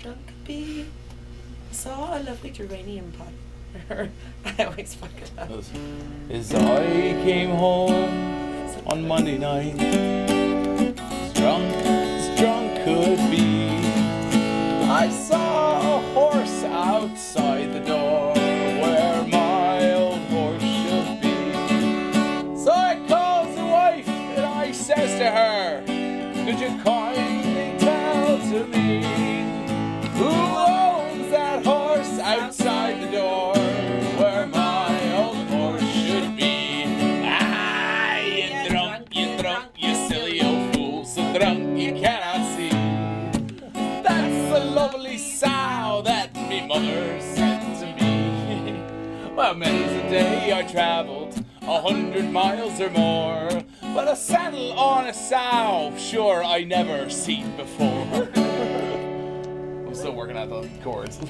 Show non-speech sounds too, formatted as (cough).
drunk be. Saw a lovely geranium pot. (laughs) I always fuck it up. As I came home on Monday night, as drunk as drunk could be, I saw a horse outside the door where my old horse should be. So I calls the wife and I says to her, Could you kindly outside the door where my old horse should be? Ah, you drunk, you drunk, you silly old fool, so drunk you cannot see. That's the lovely sow that me mother sent to me. (laughs) well, many's a day I travelled a hundred miles or more, but a saddle on a sow, sure I never seen before. (laughs) I'm still working out the chords.